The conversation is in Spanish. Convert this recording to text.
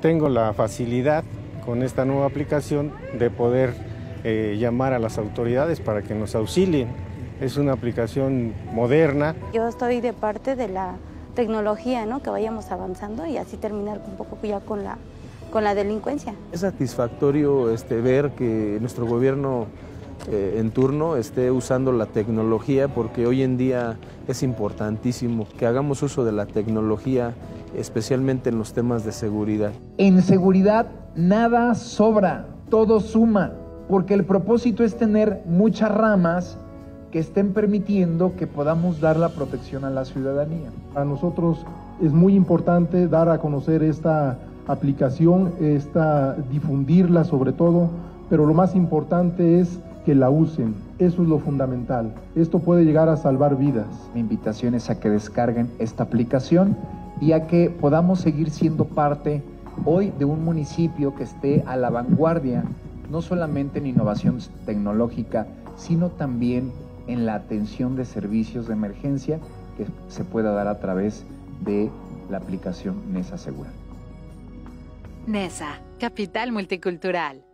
Tengo la facilidad con esta nueva aplicación de poder eh, llamar a las autoridades para que nos auxilien. Es una aplicación moderna. Yo estoy de parte de la tecnología, ¿no? que vayamos avanzando y así terminar un poco ya con la, con la delincuencia. Es satisfactorio este, ver que nuestro gobierno eh, en turno esté usando la tecnología porque hoy en día es importantísimo que hagamos uso de la tecnología especialmente en los temas de seguridad. En seguridad nada sobra, todo suma, porque el propósito es tener muchas ramas que estén permitiendo que podamos dar la protección a la ciudadanía. A nosotros es muy importante dar a conocer esta aplicación, esta, difundirla sobre todo, pero lo más importante es que la usen. Eso es lo fundamental. Esto puede llegar a salvar vidas. Mi invitación es a que descarguen esta aplicación y a que podamos seguir siendo parte hoy de un municipio que esté a la vanguardia, no solamente en innovación tecnológica, sino también en la atención de servicios de emergencia que se pueda dar a través de la aplicación NESA Segura. NESA, Capital Multicultural.